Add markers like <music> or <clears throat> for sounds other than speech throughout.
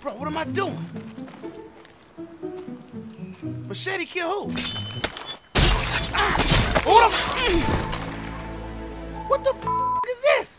Bro, what am I doing? Machete kill who? Ah! Who the f- What the f is this?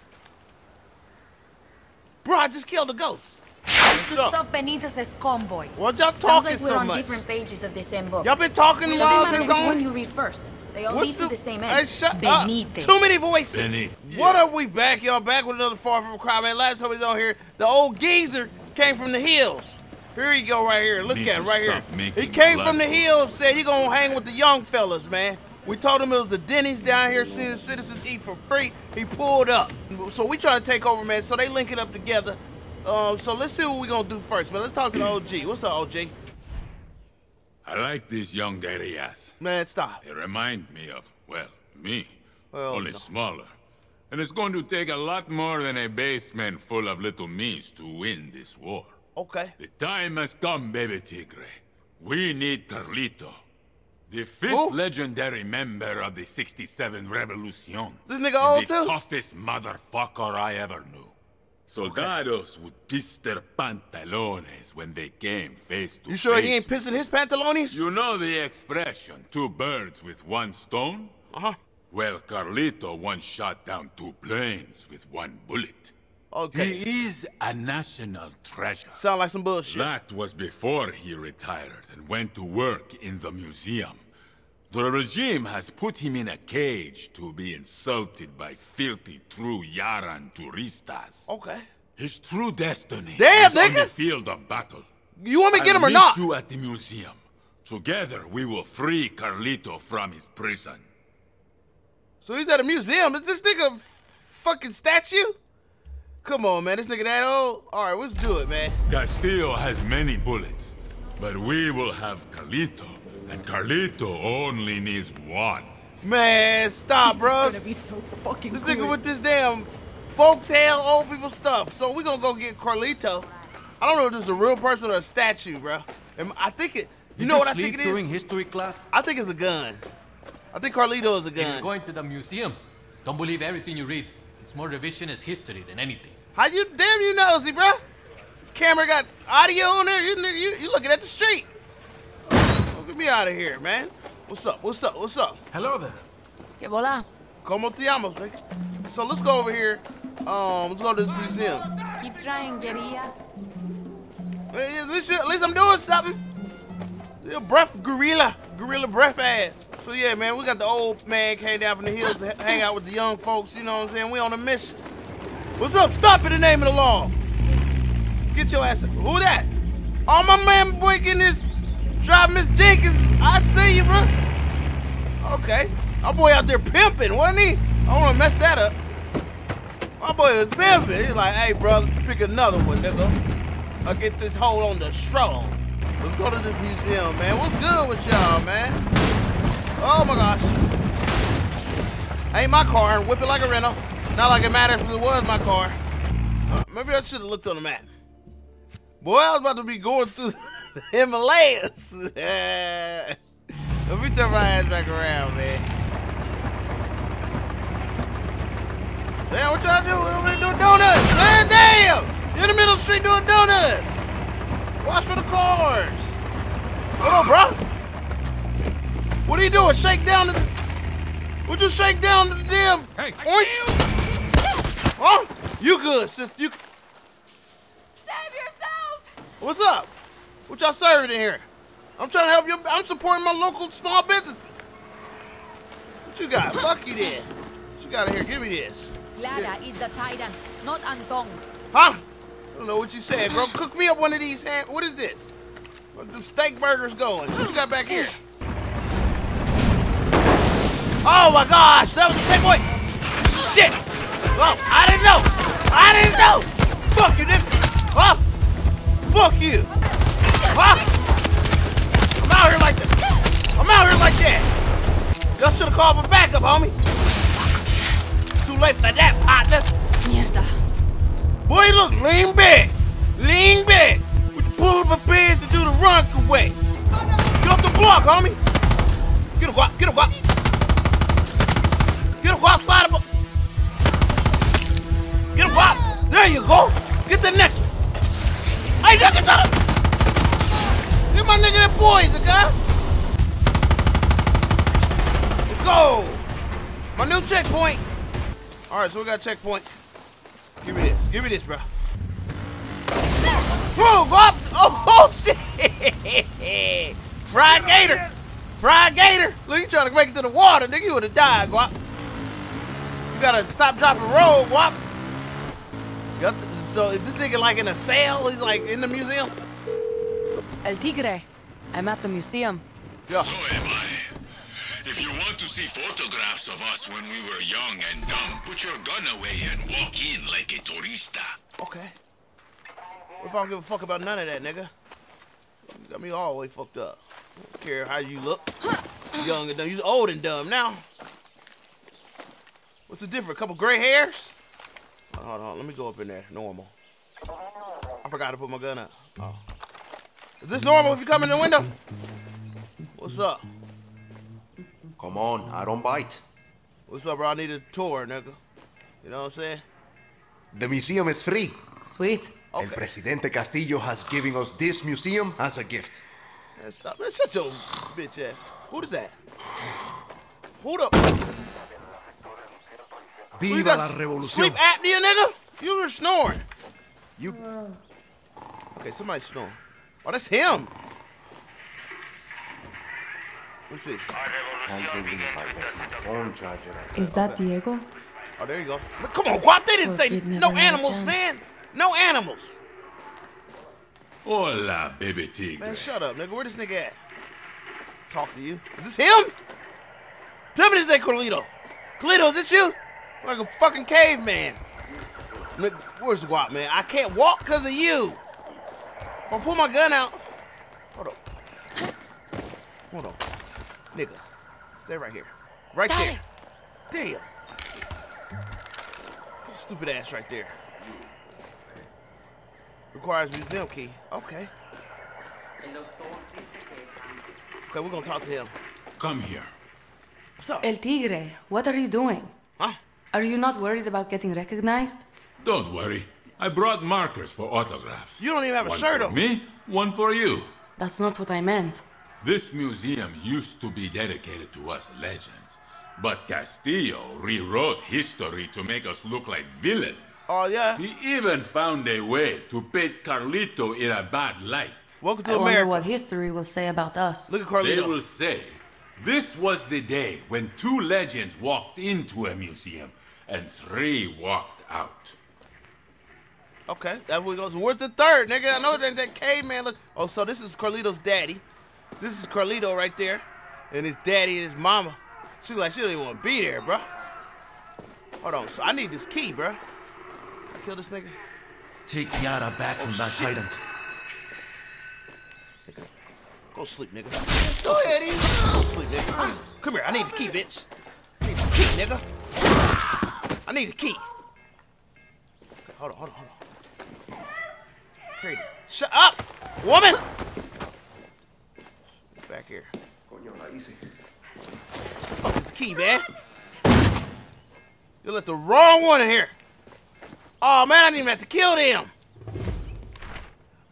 Bro, I just killed a ghost. To stop Benitez's convoy. What y'all talking Sounds talking like we're so on much? different pages of the same book. Y'all been talking Doesn't while I've matter been which gone? one you read first. They all lead to the same Hey, end. shut Benitez. up. Too many voices. Benitez. What are we back, y'all? Back with another Far From Crime. Man, last time we was on here, the old geezer came from the hills. Here you go right here. Look Need at it right here. He came from the hills, said he gonna hang with the young fellas, man. We told him it was the Denny's down here, seeing citizens eat for free. He pulled up. So we try to take over, man. So they link it up together. Um, so let's see what we gonna do first, man. Let's talk to the <clears throat> OG. What's up, OG? I like this young guerrillas. Man, stop. It remind me of, well, me. Well, only no. smaller. And it's going to take a lot more than a basement full of little me's to win this war. Okay. The time has come, baby Tigre. We need Carlito. The fifth Who? legendary member of the 67 Revolucion. This nigga old the too? toughest motherfucker I ever knew. Soldados would piss their pantalones when they came face to face. You sure he ain't face. pissing his pantalones? You know the expression, two birds with one stone? Uh-huh. Well, Carlito once shot down two planes with one bullet. Okay. He is a national treasure. Sound like some bullshit. That was before he retired and went to work in the museum. The regime has put him in a cage to be insulted by filthy true Yaran turistas. Okay. His true destiny Damn, is on the field of battle. You want me to get him or meet not? you at the museum. Together, we will free Carlito from his prison. So he's at a museum. Is this nigga a fucking statue? Come on, man. This nigga that old? All right, let's do it, man. Castillo has many bullets, but we will have Carlito, and Carlito only needs one. Man, stop, bro. Gonna be so fucking This cool. nigga with this damn folktale old people stuff. So we gonna go get Carlito. I don't know if this is a real person or a statue, bro. And I think it. You Did know what I sleep think it during history class? I think it's a gun. I think Carlito is a If you're going to the museum, don't believe everything you read. It's more revisionist history than anything. How you damn you nosy, bro? This camera got audio on there. You nigga, you, you looking at the street? Oh, get me out of here, man. What's up? What's up? What's up? Hello there. Que bola. Como te llamas, nigga? So let's go over here. Um, let's go to this museum. Keep trying, guerrilla. Hey, At least, at least I'm doing something. Yeah, breath gorilla, gorilla breath ass. So yeah, man, we got the old man came down from the hills to hang out with the young folks. You know what I'm saying? We on a mission. What's up? Stop in the name of the law. Get your ass. up. Who that? Oh, my man, boy, getting this. Driving Miss Jenkins. I see you, bro. Okay. My boy out there pimping, wasn't he? I don't want to mess that up. My boy was pimping. He's like, hey, brother, pick another one, nigga. I'll get this hold on the straw. Let's go to this museum, man. What's good with y'all, man? Oh my gosh. Ain't my car. Whip it like a rental. Not like it matters if it was my car. Maybe I should have looked on the map. Boy, I was about to be going through <laughs> the Himalayas. <laughs> Let me turn my ass back around, man. Damn, what y'all? Over there doing donuts. Man, damn! You're in the middle of the street doing donuts. Watch for the cars. Hold on, bro. What are you doing? Shake down the. Would you shake down the damn? Hey, orange? Huh? You good, sis? You. Save yourselves! What's up? What y'all serving in here? I'm trying to help you. I'm supporting my local small businesses. What you got? Fuck you then. What you got in here? Give me this. Clara is the tyrant, not Anton. Huh? I don't know what you said, bro. Cook me up one of these ham. What is this? Where the steak burgers going? What you got back here? Oh my gosh, that was a takeaway. Shit. Oh, I didn't know. I didn't know. Fuck you, nigga. Huh? Fuck you. Huh? I'm out here like that. I'm out here like that. Y'all should have called for backup, homie. Too late for that, partner. Mierda. Boy, look, lean back. Lean back. With the pull up a pants to do the run away. Get off the block, homie. Get him. Get him. Get him, guap. Slide him up. Get him, guap. There you go. Get the next one. Hey, look at! Get my nigga that poison, guy! Let's go! My new checkpoint! Alright, so we got a checkpoint. Give me this. Give me this, bro. Go up! Oh, oh shit! <laughs> Fried gator! Fried gator! Look, you trying to make it to the water, nigga. You would have died, Guap. You gotta stop, drop, and roll, Guap. You got to- So is this nigga like in a cell? He's like in the museum? El Tigre. I'm at the museum. Yeah. So am I. If you want to see photographs of us when we were young and dumb, put your gun away and walk in like a turista. Okay. What if I don't give a fuck about none of that, nigga? You got me all the way fucked up. Don't care how you look. Young and dumb. You're old and dumb now. What's the difference? A couple gray hairs? Hold on, hold on. Let me go up in there. Normal. I forgot to put my gun up. Oh. Is this normal if you come in the window? What's up? Come on, I don't bite. What's up, bro? I need a tour, nigga. You know what I'm saying? The museum is free. Sweet. El Presidente Castillo has given us this museum as a gift. Man, stop. Man, shut your bitch ass. Who is that? Who the? Who you Viva got la s- revolución. Sleep apnea, nigga? You were snoring. You Okay, somebody's snoring. Oh, that's him. Let's see. Is that Diego? Oh, there you go. Look, Come on, Guap. They didn't say no animals, return. man. No animals. Hola, baby Man, shut up, nigga. Where this nigga at? Talk to you. Is this him? Tell me this ain't Carlito. Carlito, is this you? Like a fucking caveman. Nigga, where's the guap, man? I can't walk because of you. I'll pull my gun out. Hold on. Hold on. Nigga. Stay right here. Right there. Damn. Stupid ass right there. Requires museum key. Okay. Okay, we're gonna talk to him. Come here. What's up? El Tigre, what are you doing? Huh? Are you not worried about getting recognized? Don't worry. I brought markers for autographs. You don't even have a one shirt for on. me, one for you. That's not what I meant. This museum used to be dedicated to us legends, but Castillo rewrote history to make us look like villains. Oh yeah. He even found a way to paint Carlito in a bad light. Welcome to I wonder what history will say about us. Look at Carlito. They will say this was the day when two legends walked into a museum and three walked out. Okay, that we goes. Where's the third, nigga? I know that that caveman look. Oh, so this is Carlito's daddy. This is Carlito right there, and his daddy and his mama. She like she don't even want to be there, bro. Hold on, so I need this key, bro. Kill this nigga? take Yara back oh, from that shit. tyrant. Nigga, Go sleep, nigga. Go ahead, Easy. Go sleep, nigga. Come here, I need the key, bitch. I need the key, nigga. I need the key. Hold on, hold on, hold on. Crazy. Shut up, woman! Back here. Fuck this key, man. You let the wrong one in here. Oh man, I didn't even have to kill them.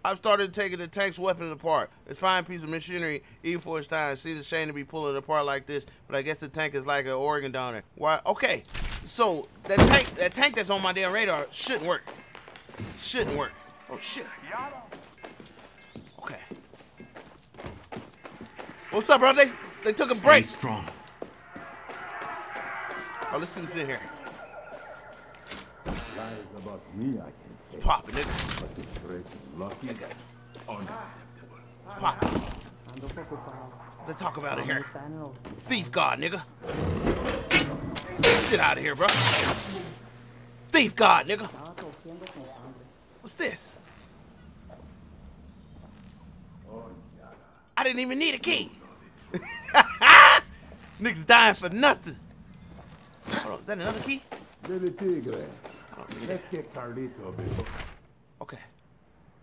I've started taking the tank's weapons apart. It's a fine piece of machinery, even for its time. It seems a shame to be pulling it apart like this, but I guess the tank is like an organ donor. Why? Okay, so that tank, that tank that's on my damn radar shouldn't work. Shouldn't work. Oh shit. Okay. What's up, bro? They they took a Stay break. strong. Oh, let's see what's in here. Pop it, nigga. Nigga. Pop it. They talk about it here. Thief God, nigga. Get out of here, bro. Thief God, nigga. What's this? I didn't even need a key. <laughs> Niggas dying for nothing. Hold on, is that another key? Billy Tigre. Let's get Carlito a. Okay.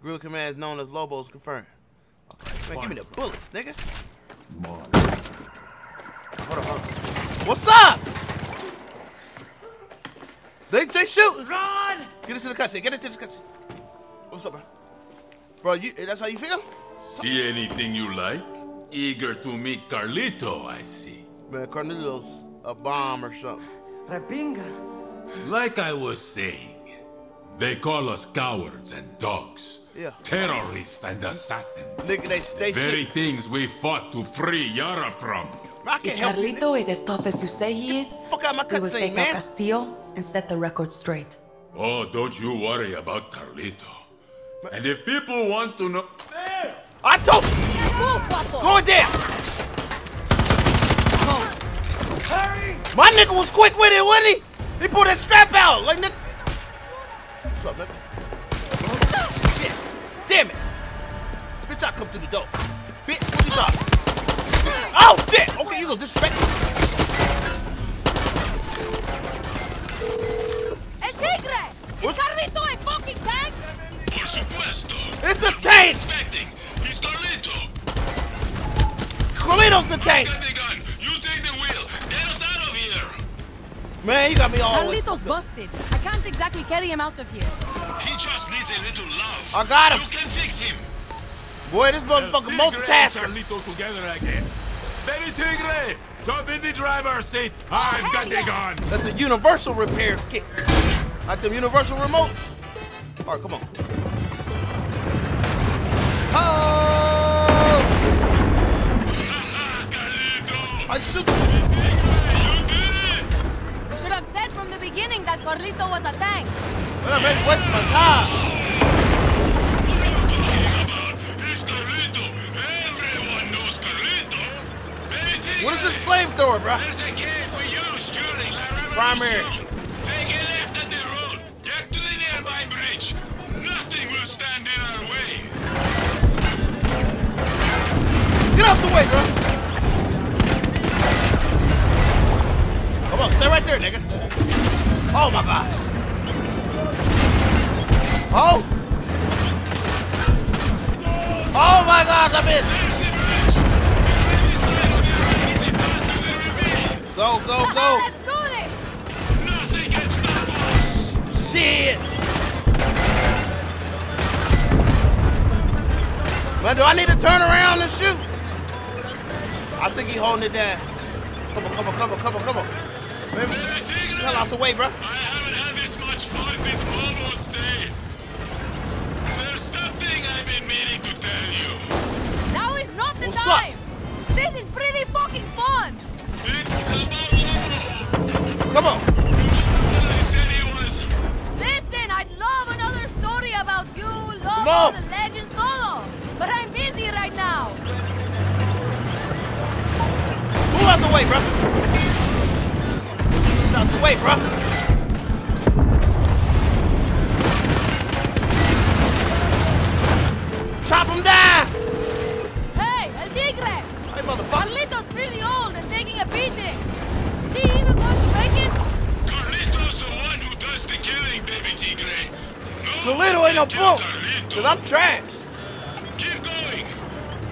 Guerrilla command is known as Lobos confirmed. Okay. Man, give me the bullets, nigga. Hold on, hold on. What's up? They they shoot. Run! Get into the cutscene. Get into the cutscene. What's up, bro? Bro, you, that's how you feel? See anything you like? Eager to meet Carlito, I see. Man, Carlito's a bomb or something. Like I was saying, they call us cowards and dogs. Yeah. Terrorists and assassins. Nigga, they, they Very shit. things we fought to free Yara from. I If can't help it. Carlito is as tough as you say he is, Fuck out my we will cutscene, take man. out Castillo and set the record straight. Oh, don't you worry about Carlito. And if people want to know... I told you. Go in there. My nigga was quick with it, wasn't he? He pulled that strap out. Like, carry him out of here. He just needs a little love. I got him. You can fix him. Boy, this motherfucker multitasker. Carlito together again. Baby Tigre, jump in the driver's seat. I've hell got the yeah. gun. That's a universal repair kit. Like them universal remotes. All right, come on. Oh! I shoot. Beginning that Carlito was a tank. My time. What is this flamethrower, bro? There's a cave Primary. Take a left at the road. Get to the nearby bridge. Nothing will stand in our way. Get out the way, bro. Come on, stay right there, nigga. Oh my god. Oh. Oh my god, I missed. Go, go, go. Let's do this! Nothing can stop us. Shit! Man, do I need to turn around and shoot? I think he holding it down. Come on, come on, come on, come on, come on. Baby hell out the way, bro. The What's up? This is pretty fucking fun! It's about Come on. He said he was Listen, I'd love another story about you, love, on. the legends, todo. But I'm busy right now. Move out the way, bro. Move out the way, bro. No Toledo one ain't no can kill punk. Carlito. Cause I'm trash. Keep going.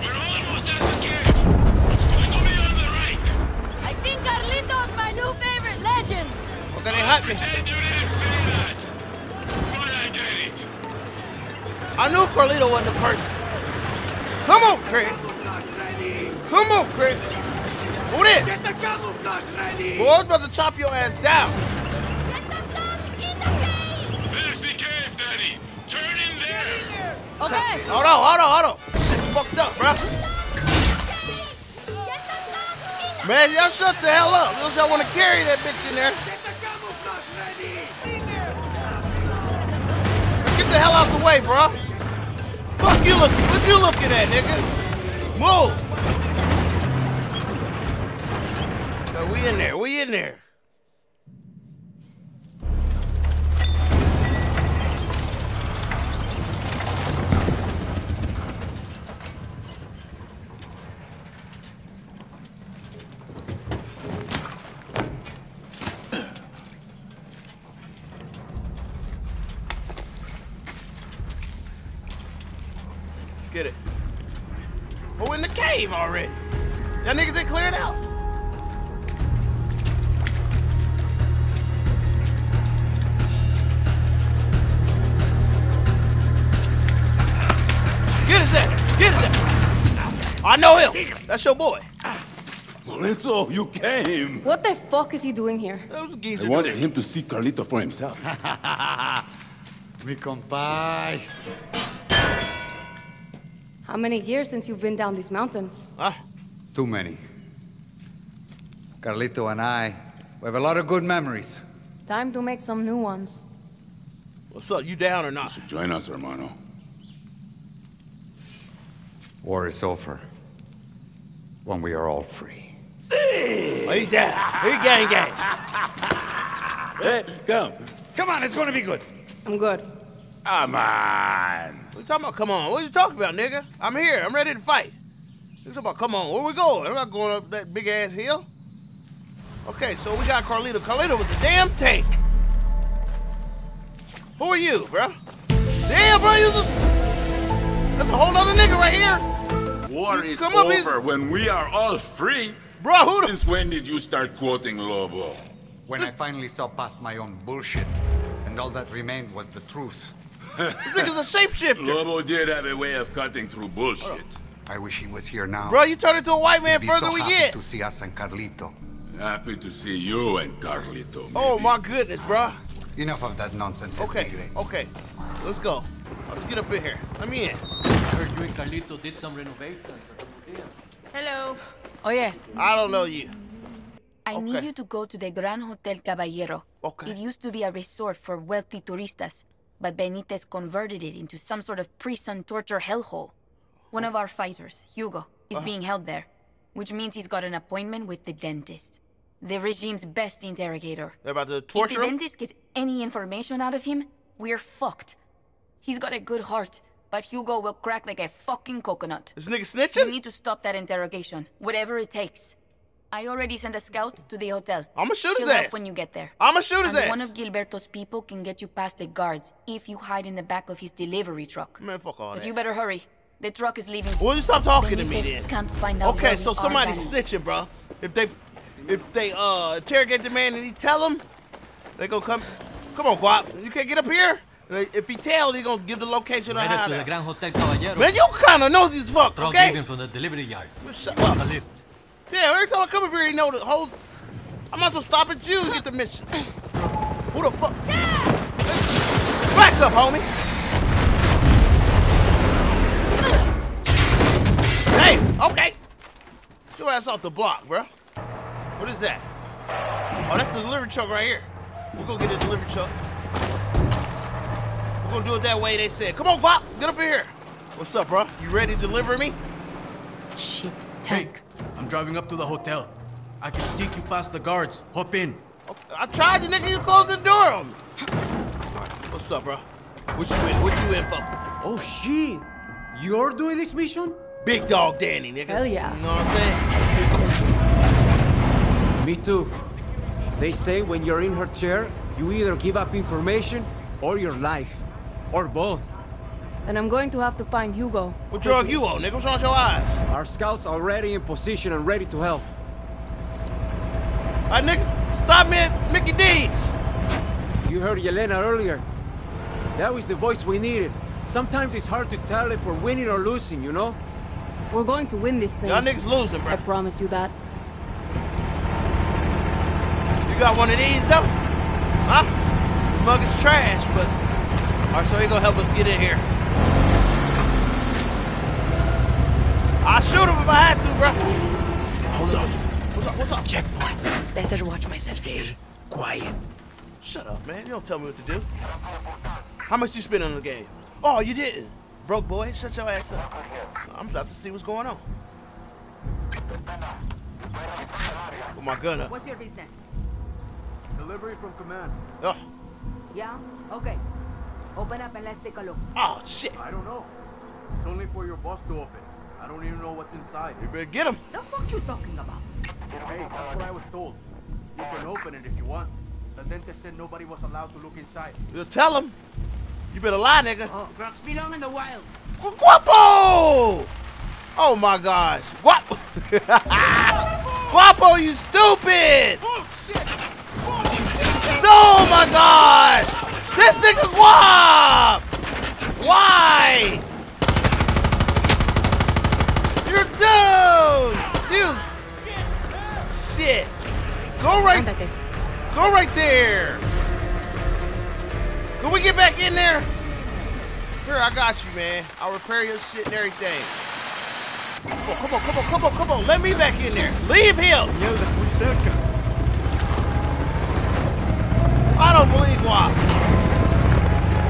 We're almost at the cave. It's going to be on the right. I think Carlito's my new favorite legend. Okay, they hunt me. Pretend you didn't say that. But I get it. I knew Carlito wasn't the person. Come on, Craig. Come on, Craig. Who this? Get the camouflage ready! Boy, I was about to chop your ass down. Okay. Hold on, hold on, hold on. Shit fucked up, bro. Man, y'all shut the hell up. Unless y'all want to carry that bitch in there. Get the hell out the way, bro. Fuck you looking. What you looking at, nigga? Move. Uh, we in there. We in there. Get it. Oh, in the cave already. Y'all niggas ain't cleared out. Get his ass. Get his ass. I know him. That's your boy. Lorenzo, you came. What the fuck is he doing here? That was a I geezer. wanted dude. him to see Carlito for himself. <laughs> Mi compay. How many years since you've been down this mountain? Ah, Too many. Carlito and I, we have a lot of good memories. Time to make some new ones. what's up? You down or not? Join us, hermano. War is over. When we are all free. See! he down. He gang gang. Hey, come. Come on, it's gonna be good. I'm good. Come on. What you talking about? Come on. What you talking about, nigga? I'm here. I'm ready to fight. You talking about? Come on. Where we going? I'm not going up that big ass hill. Okay, so we got Carlito. Carlito with the damn tank. Who are you, bro? Damn, bro, you just. That's a whole other nigga right here. War You is come up, over when we are all free. Bro, who the. Since when did you start quoting Lobo? When I finally saw past my own bullshit, and all that remained was the truth. This nigga's a shapeshifter. Lobo did have a way of cutting through bullshit. I wish he was here now. Bro, you turn into a white man He'd further so we happy get. to see us and Carlito. Happy to see you and Carlito. Oh my goodness, bro. Enough of that nonsense. Okay, Tigre. okay. Let's go. Let's get up in here. Let me in. Heard you and Carlito did some renovations. Hello. Oh yeah, I don't know you. I need you to go to the Gran Hotel Caballero. Okay. It used to be a resort for wealthy turistas, but Benitez converted it into some sort of prison torture hellhole. One of our fighters, Hugo, is uh-huh. being held there, which means he's got an appointment with the dentist. The regime's best interrogator. They're about to If the him. dentist gets any information out of him, we're fucked. He's got a good heart, but Hugo will crack like a fucking coconut. This nigga You snitching? need to stop that interrogation, whatever it takes. I already sent a scout to the hotel. I'ma shoot his She'll help ass. when you get there. I'ma shoot his and ass. one of Gilberto's people can get you past the guards if you hide in the back of his delivery truck. Man, fuck all But that. you better hurry. The truck is leaving. Soon. Will you stop talking to me Benitez then? Can't find out where Okay, so somebody's snitching, bro. If they, if they uh interrogate the man and he tell him, they gonna come. Come on, Guap. You can't get up here. If he tell, he gonna give the location of how. to the Gran Hotel Caballero. Man, you kind of nosy as fuck, Truck okay? leaving from the delivery yards. Shut up. The lift. Damn, every time I come up here, you know the whole. I might as well stop at you and get the mission. Who the fuck? Back up, homie. Hey, okay. Get your ass off the block, bro. What is that? Oh, that's the delivery truck right here. We're gonna get the delivery truck. We're gonna do it that way they said. Come on, Guap, get up in here. What's up, bro? You ready to deliver me? Shit, Hey, tank. I'm driving up to the hotel. I can sneak you past the guards. Hop in. I tried you, nigga. You closed the door on me. What's up, bro? What you in? What you in for? Oh shit! You're doing this mission? Big dog Danny, nigga. Hell yeah. You know what I'm saying? Me too. They say when you're in her chair, you either give up information or your life. Or both. Then I'm going to have to find Hugo. What drug you on, nigga? What's wrong with your eyes? Our scouts are already in position and ready to help. All right, niggas, stop me at Mickey D's. You heard Yelena earlier. That was the voice we needed. Sometimes it's hard to tell if we're winning or losing, you know? We're going to win this thing. Y'all niggas losing, bro. I promise you that. You got one of these, though? Huh? This mug is trash, but... All right, so he gonna help us get in here. I'll shoot him if I had to, bro. Hold on. What's up? What's up? Checkpoint. Better watch myself here. Quiet. Shut up, man. You don't tell me what to do. How much you spend on the game? Oh, you didn't. Broke boy, shut your ass up. I'm about to see what's going on. With my gun up. What's your business? Delivery from command. Oh, Yeah? Okay. Open up and let's take a look. oh shit. I don't know. It's only for your boss to open. I don't even know what's inside. You better get him. The fuck you talking about? Hey, that's what I was told. You can open it if you want. The dentist said nobody was allowed to look inside. You tell him. You better lie, nigga. Uh-huh. Oh, drugs belong in the wild. Gu- Guapo! Oh my gosh. Guapo! <laughs> Guapo, you stupid! Oh, oh my god! This nigga Guap! Why? Go right. Go right there. Can we get back in there? Here, I got you, man. I'll repair your shit and everything. Come on, come on, come on, come on, come on. Let me back in there. Leave him. Mierda, muy cerca. I don't believe why.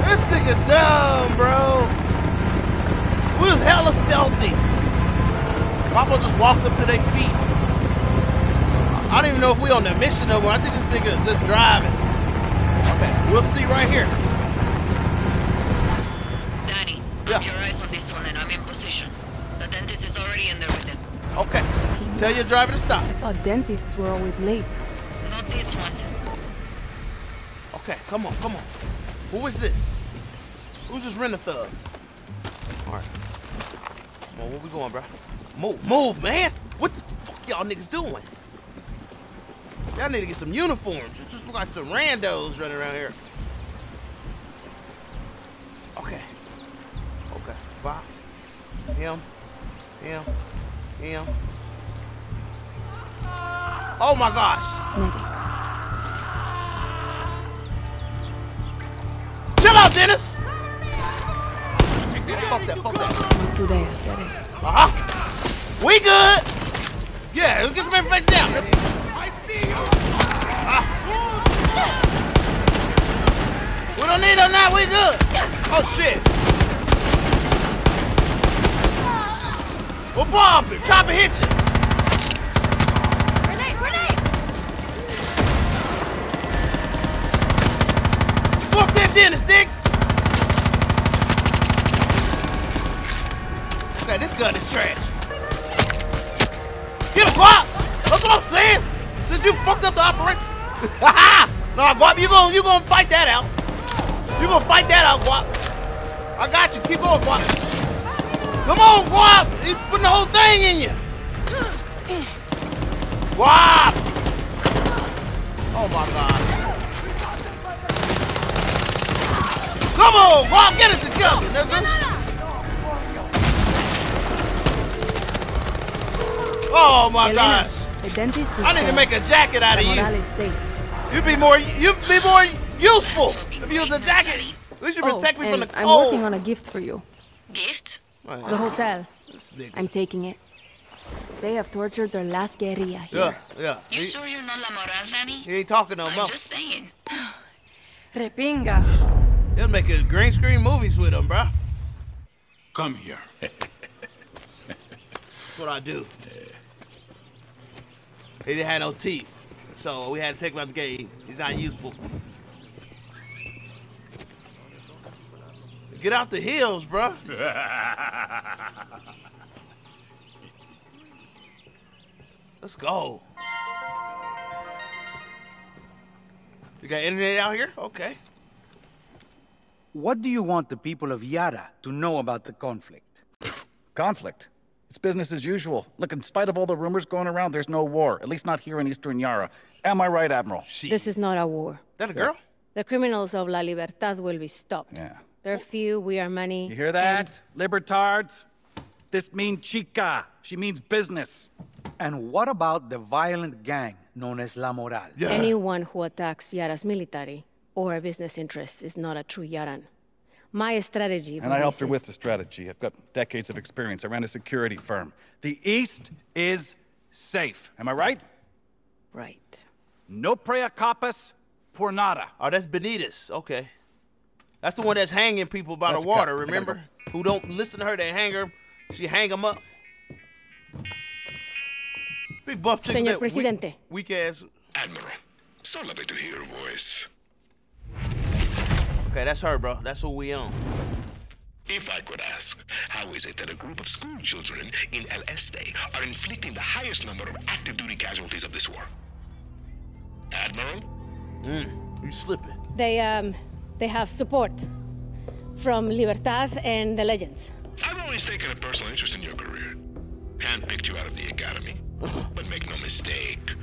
This nigga dumb, bro. We was hella stealthy. Papa just walked up to their feet. I don't even know if we on that mission no more. I think this nigga just driving. Okay, we'll see right here. Danny, Yeah. your eyes on this one and I'm in position. The dentist is already in there with him. Okay. Tell your driver to stop. I thought dentists were always late. Not this one. Okay, come on, come on. Who is this? Who's this rent a thug? Alright. Come on, where we going, bro? Move, move, man! What the fuck y'all niggas doing? Y'all need to get some uniforms. It just look like some randos running around here. Okay. Okay. Bye. Him. Him. Him. Oh my gosh! Medic. Chill out, Dennis! Fuck that, fuck that. Today, I said it. Uh-huh. We good. Yeah, let's get some information down. I see you. We don't need them now. We good. Oh shit. We're bomb him. Chopper hit you. Grenade, grenade! Fuck that Dennis, dick. Okay, this gun is trash. Get him, Guap! That's what I'm saying. Since you fucked up the operation. <laughs> no, Guap, you gonna you gonna fight that out. You gonna fight that out, Guap. I got you. Keep going, Guap. Come on, Guap. He's putting the whole thing in you. Guap. Oh my God. Come on, Guap. Get it together, nigga. Oh my gosh. The dentist is I need to make a jacket out of you. Moral is safe. You'd be more you'd be more useful if you was a jacket. At least you Oh, protect me from and the I'm working on a gift for you. Gift? The hotel. I'm taking it. They have tortured their last guerrilla Yeah, here. yeah. Yeah. You He, sure you're not La Moral, Danny? he ain't talking no I'm more. just saying. <sighs> Repinga. They're making green screen movies with him, bro. Come here. <laughs> That's what I do. He didn't have no teeth, so we had to take him out the game. He's not useful. Get out the hills, bro. <laughs> Let's go. You got internet out here? Okay. What do you want the people of Yara to know about the conflict? Conflict. It's business as usual. Look, in spite of all the rumors going around, there's no war. At least not here in Eastern Yara. Am I right, Admiral? This is not a war. That a girl? The criminals of La Libertad will be stopped. Yeah. They're few, we are many. You hear that? Libertards? This means chica. She means business. And what about the violent gang known as La Moral? Yeah. Anyone who attacks Yara's military or business interests is not a true Yaran. My strategy And I helped her with the strategy. I've got decades of experience. I ran a security firm. The East is safe. Am I right? Right. No prea capas por nada. Oh, that's Benitez. Okay. That's the one that's hanging people by That's the water, cut. I gotta remember? Who don't listen to her, they hang her. She hang them up. Big buff chick. Señor that weak- Presidente. Weak, ass. Admiral, so lovely to hear your voice. Okay, that's her, bro. That's who we on. If I could ask, how is it that a group of school children in El Este are inflicting the highest number of active duty casualties of this war? Admiral? Mm, you slipping. They um they have support from Libertad and the Legends. I've always taken a personal interest in your career. Handpicked you out of the academy. <laughs> but make no mistake,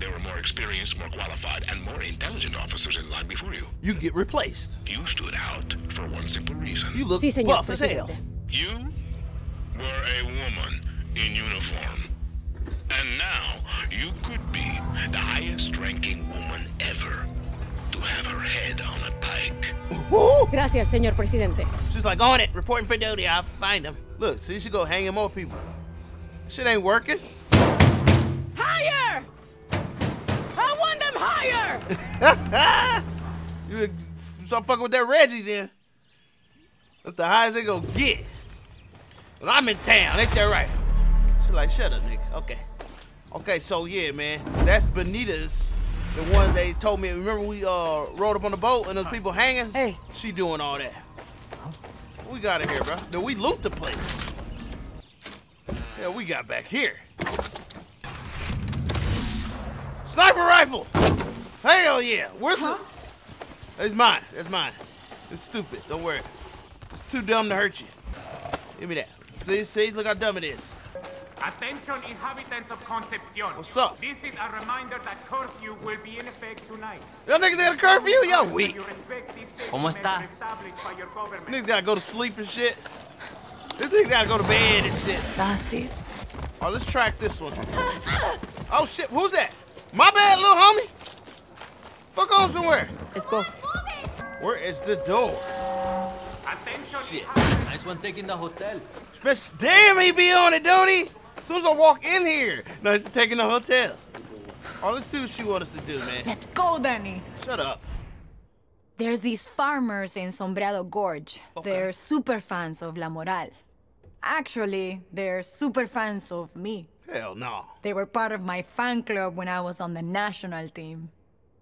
there were more experienced, more qualified, and more intelligent officers in line before you. You get replaced. You stood out for one simple reason. You look Sí, señor buff as hell. You were a woman in uniform. And now you could be the highest ranking woman ever to have her head on a pike. Gracias, señor presidente. She's like, on it, reporting for duty. I'll find him. Look, see, she go hanging more people. Shit ain't working. Higher! I want them higher! <laughs> you start fucking with that Reggie then. That's the highest they gonna get. But I'm in town, ain't that right? She like, shut up, nigga. Okay. Okay, so yeah, man. That's Benitez. The one they told me. Remember we uh rode up on the boat and those people hanging? Hey. She doing all that. What we got in here, bro? Did we loot the place? Yeah, we got back here. Sniper rifle! Hell yeah! Where's the... It's mine. It's mine. It's stupid. Don't worry. It's too dumb to hurt you. Give me that. See, see? Look how dumb it is. Attention inhabitants of Concepcion. What's up? This is a reminder that curfew will be in effect tonight. Y'all niggas got a curfew? Y'all weak. ¿Cómo está? Niggas gotta go to sleep and shit. This nigga gotta go to bed and shit. That's it. Oh, let's track this one. Oh shit, who's that? My bad, little homie. Fuck on somewhere. Let's go. Where is the door? Shit. Nice one taking the hotel. Spec- Damn, he be on it, don't he? As soon as I walk in here, no, she's taking the hotel. Oh, let's see what she wants us to do, man. Let's go, Danny. Shut up. There's these farmers in Sombreado Gorge. They're super fans of La Moral. Actually, they're super fans of me. Hell no. They were part of my fan club when I was on the national team.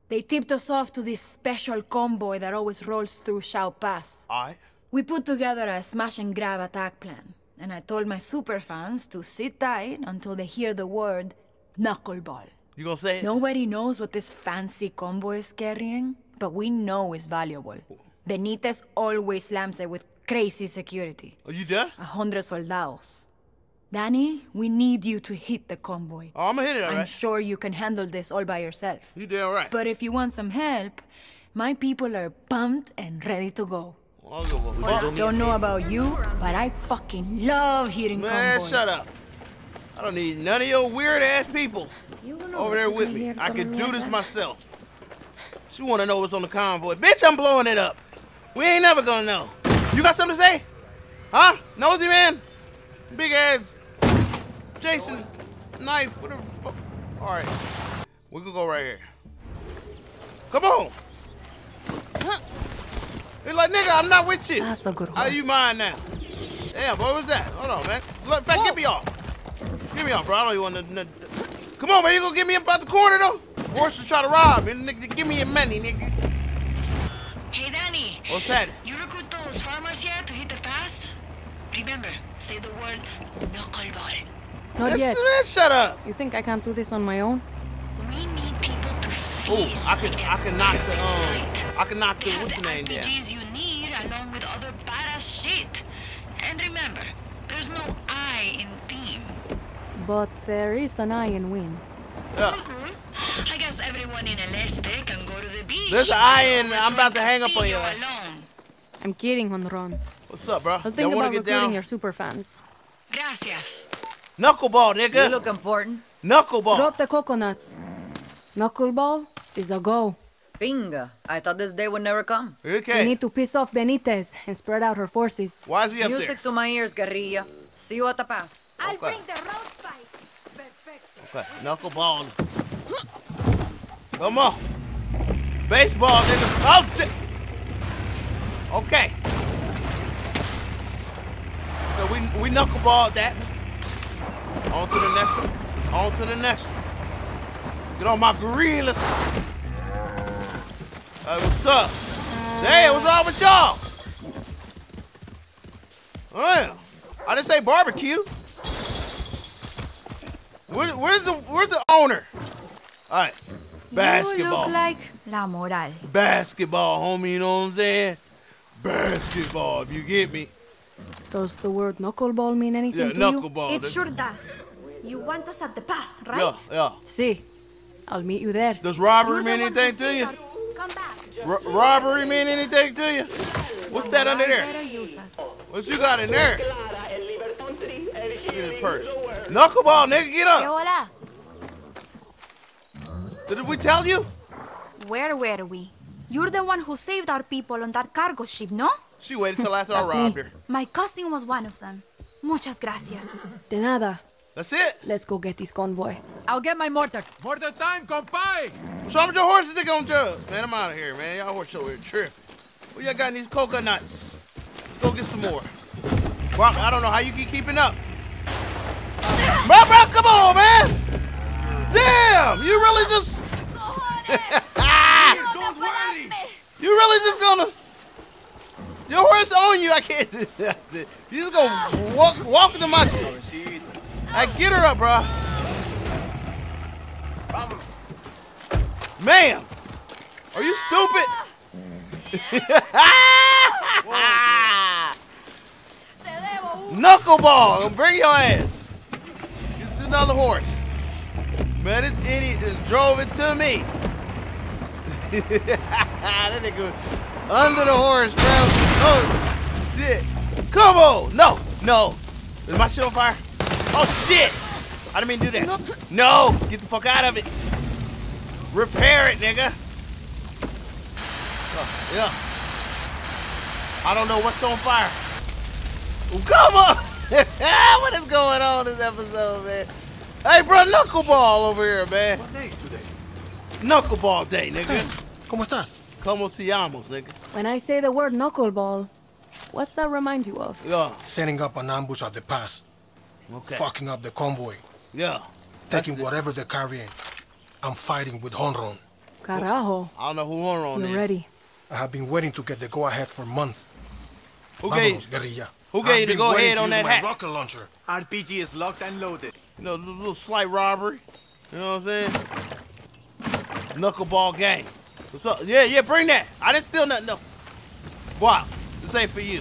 They tipped us off to this special convoy that always rolls through Shao Pass. Alright. We put together a smash and grab attack plan, and I told my super fans to sit tight until they hear the word knuckleball. You gonna say it? Nobody knows what this fancy convoy is carrying, but we know it's valuable. Benitez always slams it with crazy security. Are you there? A hundred soldados. Danny, we need you to hit the convoy. Oh, I'm gonna hit it, I'm alright. sure you can handle this all by yourself. You damn right. But if you want some help, my people are pumped and ready to go. I don't give a Well, I don't know about you, but I fucking love hitting Man, convoys. shut up. I don't need none of your weird ass people over there with me. I can do this myself. She wanna know what's on the convoy. Bitch, I'm blowing it up. We ain't never gonna know. You got something to say? Huh? Nosy man? Big ass Jason knife, whatever the fuck. Alright. We can go right here. Come on. He's like, nigga, I'm not with you. That's a good How horse. you mine now? Damn, what was that? Hold on, man. Look, in fact, get me off. Get me off, bro. I don't even want to. Come on, man. You gonna get me up out the corner, though? Horse to try to rob me. Nigga, give me your money, nigga. Hey, Danny. What's that? You recruit those farmers yet to hit the pass? Remember, say the word knuckleball. Not Yes, yet. man, shut up. You think I can't do this on my own? We need people to Oh, I can, I can knock the, um, I can knock the, what's the name down? RPGs you need along with other badass shit. And remember, there's no I in team. But there is an I in win. Yeah. Cool. I guess everyone in El Este can go to the beach. There's an eye in, I'm about to hang up on you. Alone. I'm kidding, Honron. What's up, bro? I was Y'all thinking wanna about get recruiting down? your super fans. Gracias. Knuckleball, nigga. You look important. Knuckleball. Drop the coconuts. Knuckleball is a go. Bingo. I thought this day would never come. Okay. We need to piss off Benitez and spread out her forces. Why is he up Music to my ears, guerrilla. See you at the pass. I'll Okay. bring the road fight. Perfecto. Okay, knuckleball. Come on. Baseball, nigga. Oh, di- Okay. So we we knuckleballed that. On to the next one. On to the next one. Get on my gorillas. Hey, what's up? Hey, what's up with y'all? Oh, I didn't say barbecue. Where, where's the where's the owner? All right, You basketball. look like La Moral. basketball, homie. You know what I'm saying? Basketball, if you get me. Does the word knuckleball mean anything Yeah, to knuckleball. It sure does. You want us at the pass, right? Yeah, yeah. you? See, I'll meet you there. Does robbery mean anything to to you? Come back. R- robbery mean anything to you? What's that under there? Better. What you got in there? Give me the purse. Knuckleball, nigga, get ¿Qué up. hola? Did we tell you? Where were we? You're the one who saved our people on that cargo ship, no? She waited till after I That's robbed me. her. My cousin was one of them. Muchas gracias. De nada. That's it. Let's go get this convoy. I'll get my mortar. Mortar time, compay! So I'm your horses think on drugs. Man, I'm out of here, man. Y'all horse over here tripping. What y'all got in these coconuts? Go get some more. Well, I don't know how you keep keeping up. Bro, bro, come on, man. Damn, you really just... <laughs> you really just gonna... Your horse on you, I can't do that. You just gonna walk, walk into my oh, shit. I get her up, bro. Ma'am, are you stupid? <laughs> Knuckleball, bring your ass. Get another horse. Man, this idiot just drove it to me. <laughs> that nigga under the horse, bro. Oh, shit. Come on. No, no. Is my shit on fire? Oh, shit. I didn't mean to do that. No. Get the fuck out of it. Repair it, nigga. Oh, yeah. I don't know what's on fire. Oh, come on. <laughs> what is going on this episode, man? Hey, bro, knuckleball over here, man. What day is today? Knuckleball day, nigga. ¿Cómo estás? Como te llamos, nigga. When I say the word knuckleball, what's that remind you of? Yeah. Setting up an ambush at the pass. Okay. Fucking up the convoy. Yeah. Taking That's it. whatever they're carrying. I'm fighting with Honron. Carajo. I don't know who Honron You're is. ready. I have been waiting to get the go-ahead for months. Who Vámonos, gave, guerrilla. who I've gave you the go-ahead on that my hat? rocket launcher. RPG is locked and loaded. You know, a little slight robbery. You know what I'm saying? Knuckleball gang. What's up? Yeah, yeah, bring that. I didn't steal nothing, no. Wow, this ain't for you.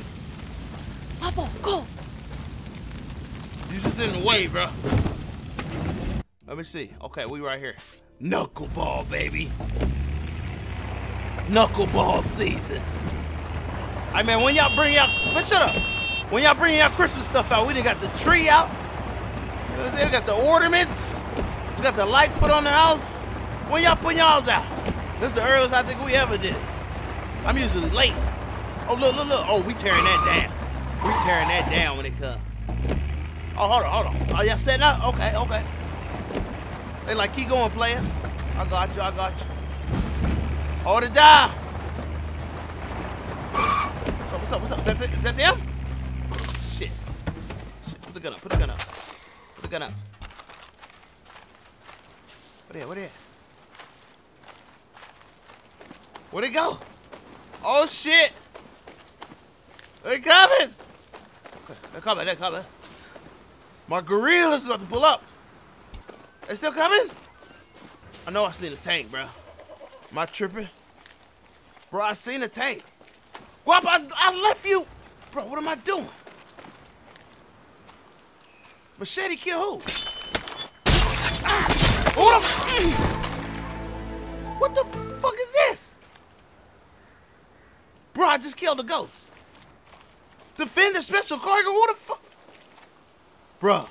Papo, go. You just in the way, bro. Let me see. Okay, we right here. Knuckleball, baby. Knuckleball season. I mean, when y'all bring out, but shut up. When y'all bring y'all Christmas stuff out, we done got the tree out. You know what I'm saying? We got the ornaments. We got the lights put on the house. When y'all put y'all's out? This is the earliest I think we ever did it. I'm usually late. Oh, look, look, look. Oh, we tearing that down. We tearing that down when it comes. Oh, hold on, hold on. Oh, y'all setting up? Okay, okay. They like, keep going, player. I got you, I got you. Hold it down. What's up, what's up, what's up? Is that, is that them? Shit. Shit, put the gun up, put the gun up. Put the gun up. What at, what at? Where'd it go? Oh, shit. They coming. They're coming, they're coming. My gorillas about to pull up. They still coming? I know I seen a tank, bro. Am I tripping? Bro, I seen a tank. Guap, I, I left you. Bro, what am I doing? Machete kill who? Ah, who the What the fuck is this? Bro, I just killed a ghost. Defender special cargo, What the fuck? Bro,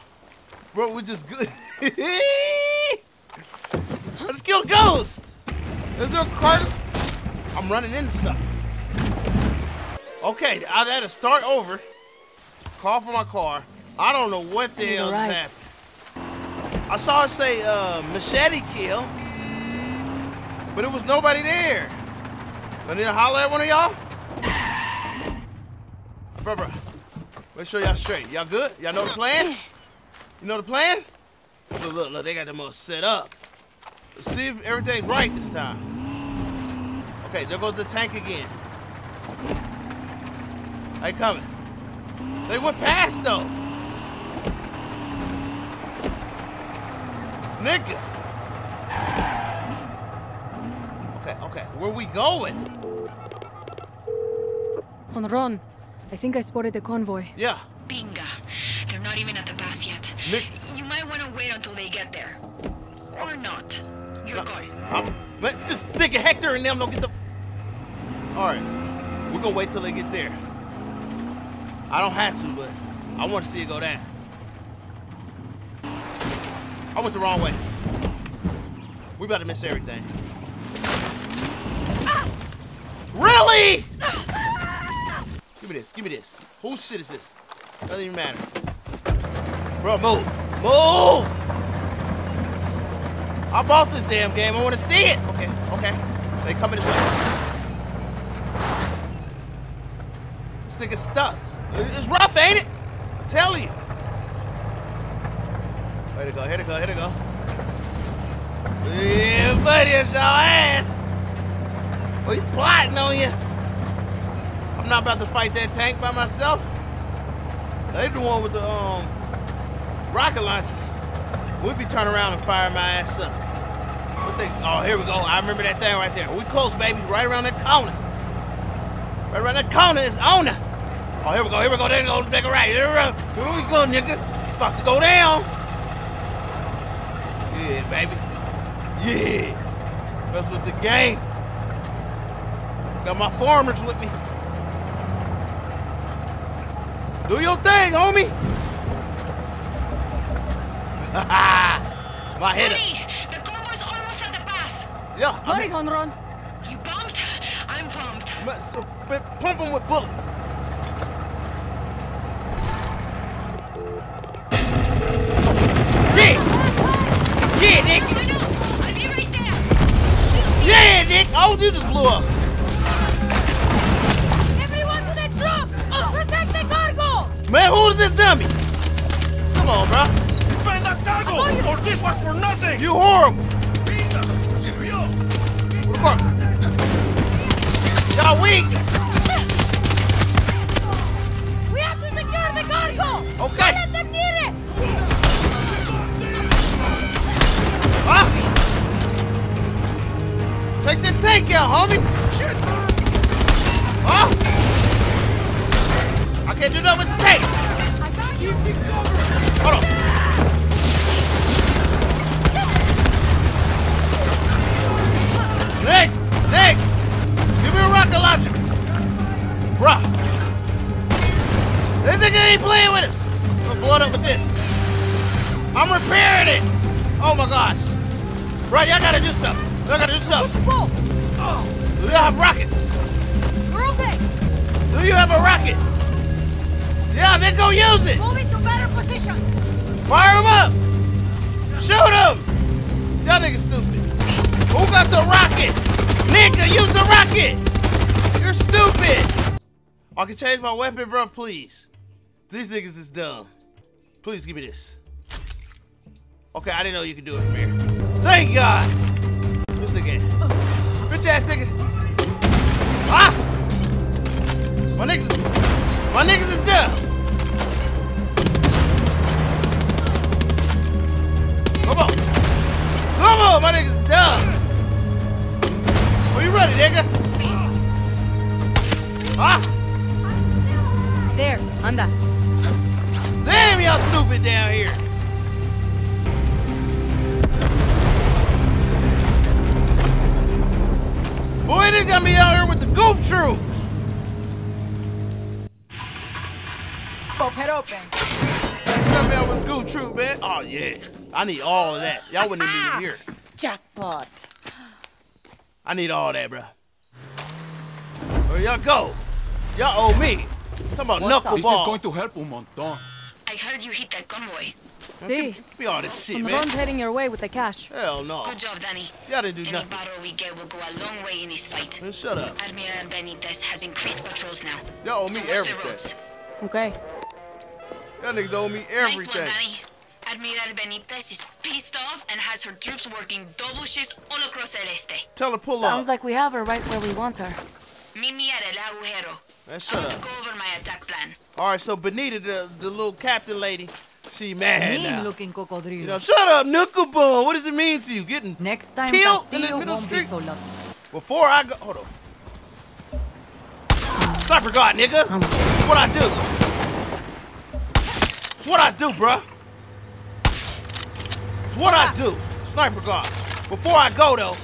bro, we just good. <laughs> I just killed a ghost. Is there a cargo? I'm running into something. Okay, I had to start over. Call for my car. I don't know what the hell right. happened. I saw it say uh, machete kill, but it was nobody there. I need to holler at one of y'all. Bro. Make sure y'all straight. Y'all good? Y'all know the plan? You know the plan? Look, look, look. They got the most set up. Let's see if everything's right this time. Okay, there goes the tank again. They coming. They went past though. Nigga. Okay, okay. Where we going? Honron, I think I spotted the convoy. Yeah. Binga. They're not even at the pass yet. Nick. You might want to wait until they get there. Or not. Your call. I'm, but this nigga Hector and them don't get the. All right, we're gonna wait till they get there. I don't have to, but I want to see it go down. I went the wrong way. We about to miss everything. Really? Ah! Give me this. Give me this. Whose shit is this? Doesn't even matter. Bro, move. Move! I bought this damn game. I want to see it. Okay, okay. They coming this way. This nigga's stuck. It's rough, ain't it? I tell you. Here to go, here to go, here to go. Yeah, buddy, it's your ass. He plotting on you. I'm not about to fight that tank by myself. They the one with the um rocket launchers. What if he turn around and fire my ass up? What they? Oh, here we go. I remember that thing right there. We close, baby. Right around that corner. Right around that corner is it. Oh, here we go. Here we go. There goes back right. Here we go. Here we go, nigga. It's about to go down. Yeah, baby. Yeah. That's with the game. Got my farmers with me. Do your thing, homie. <laughs> my hitter. The convoy's almost at the pass. Yeah. I Hurry, Honron. You pumped? I'm pumped. mean, so, pump him with bullets. Yeah. Yeah, Nick. I'll be right there. Yeah, Nick. Oh, you just blew up. Man, who's this dummy? Come on, bro. Find that cargo, or this was for nothing. You horrible. Sirvió. Fuck. Y'all weak. We have to secure the cargo! Okay. Don't let them near it! Ah! Take the tank out, homie. Can't do nothing with the tank. Hold on. Nick! Nick! Give me a rocket launcher! Bruh! This nigga ain't playing with us! I'm gonna blow it up with this. I'm repairing it! Oh my gosh! Right, y'all gotta do something. Y'all gotta do something. Do you have rockets? Moving! Do you have a rocket? Yeah, then go use it! Moving to better position! Fire him up! Shoot him! Y'all niggas stupid. Who got the rocket? Nigga, use the rocket! You're stupid! I can change my weapon, bro, please. These niggas is dumb. Please give me this. Okay, I didn't know you could do it from here. Thank God! This nigga. Bitch ass nigga. Ah! My niggas is, my niggas is dumb. Come my niggas dumb. Are you ready, nigga? Ah! There, anda. Damn, y'all stupid down here. Boy, they got me out here with the goof troops. Pop it open. Got me out with goof troop, man. Oh, yeah. I need all of that. Y'all wouldn't even be here. Jackpot. I need all that, bro. Where y'all go? Y'all owe me. Talking about knuckleball. This is going to help un montón. I heard you hit that convoy. See? Give me all this shit, man. Honron's heading your way with the cash. Hell no. Good job, Danny. Y'all didn't do Any nothing. battle we get will go a long way in this fight. Man, shut up. Admiral Benitez has increased patrols now. Y'all owe me watch the everything. Okay. Y'all niggas owe me Nice one, everything. Danny. Admiral Benitez is pissed off and has her troops working double shifts all across El Este. Tell her pull Sounds up. like we have her right where we want her. Meet me at El Agujero. Man, I shut want to up. go over my attack plan. All right, so Benita, the, the little captain lady, she mad now. looking cocodrilo. You know, shut up, knucklebone. What does it mean to you? Getting Next time killed in the middle of be street? so lucky. Before I go, hold on. Sniper God, nigga. What I do. What I do, bruh. That's what I do. Sniper guard. Before I go though,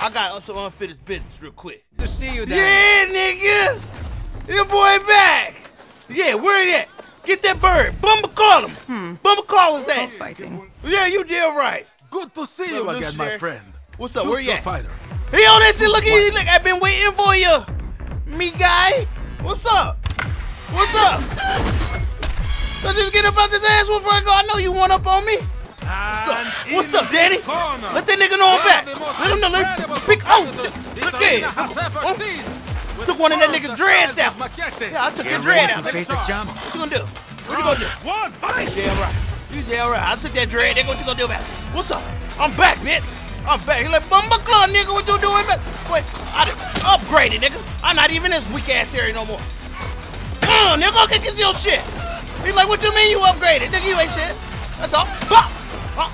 I got some unfinished business real quick. To see you, Danny. Yeah, nigga. Your boy back. Yeah, where he at? Get that bird. Bumba call him. Hmm. Bumba call his ass. Fighting. Yeah, you did right. Good to see you Look, again, my friend. What's up? Choose Where you at? fighter. He on that shit. Look, he look. I've been waiting for you, me guy. What's up? What's up? <laughs> So just get up out this ass before I go. I know you want up on me. What's up, What's up Daddy? Let that nigga know I'm back. Let him know. Let him pick. Oh, look there. Oh. Took one of that nigga's dreads out. Yeah, I took your dread out. face the jump. What you gonna do? What you gonna do? One, fight! You damn right. You damn right. I took that dread, nigga. What you gonna do about it? What's up? I'm back, bitch. I'm back. You like Bumba Claw, nigga. What you doing, man? Wait, I upgraded, nigga. I'm not even in this weak ass area no more. Uh, nigga, go kick his your shit. He's like, what you mean you upgraded? Nigga, you ain't shit. That's all. Bop. Uh,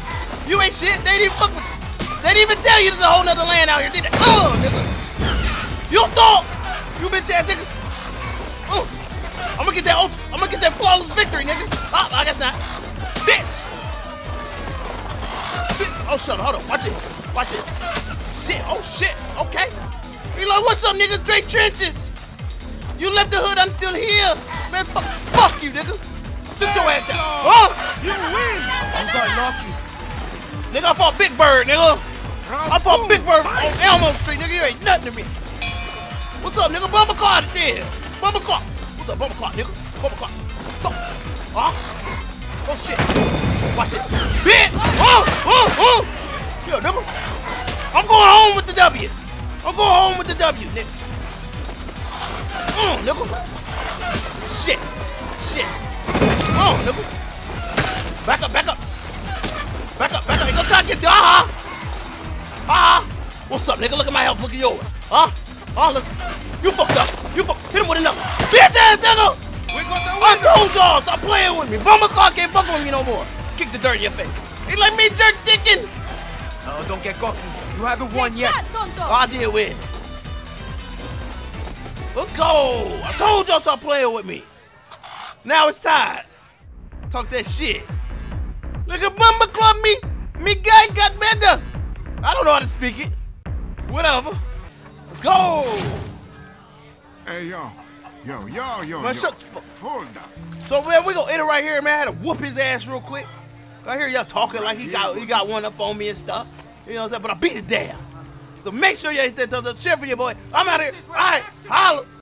you ain't shit. They didn't fuck with They didn't even tell you there's a whole nother land out here, did they? Oh, nigga. You thought. You bitch ass nigga. Oh. I'm gonna get that. ult- I'm gonna get that flawless victory, nigga. Oh, I guess not. Bitch. Bitch. Oh, shut up. Hold on. Watch it. Watch it. Shit. Oh, shit. Okay. You like, what's up, nigga? Straight trenches. You left the hood. I'm still here. Man, fuck, fuck you, nigga. Sit your ass down. Oh, You win! I got lucky. Nigga, I fought Big Bird, nigga. I fought Big Bird on Elmo Street, nigga. You ain't nothing to me. What's up, nigga? Bumper car is there. Bumper car. What's up, bumper car, nigga? Bumper car. Stop. Huh? Oh, shit. Watch it. Bitch. Oh, oh, oh. Yo, nigga. I'm going home with the W. I'm going home with the W, nigga. Mm, nigga. Shit. Shit. Oh, nigga. Back up, back up. Back up, back up. He gonna try to get you. Ah, ah. Ah. What's up, nigga? Look at my health. Look at yours. Huh? Oh, look. You fucked up. You fuck. Hit him with another. Bitch ass nigga. I told y'all, stop playing with me. Bummer car can't fuck with me no more. Kick the dirt in your face. He like me dirt dicking. Oh, don't get cocky. You haven't won yet. Oh, I did win. Let's go. I told y'all stop playing with me. Now it's time. Talk that shit. Look at Bumba Club me. Me guy got better. I don't know how to speak it. Whatever. Let's go. Hey, yo. Yo, yo, yo, Man, yo. shut the fuck. Hold up. So man, we gonna it right here, man. I had to whoop his ass real quick. I hear y'all talking like he got he got one up on me and stuff. You know what I'm saying? But I beat it down. So make sure you hit that thumbs up. Cheer for your boy. I'm out here. All right, holla.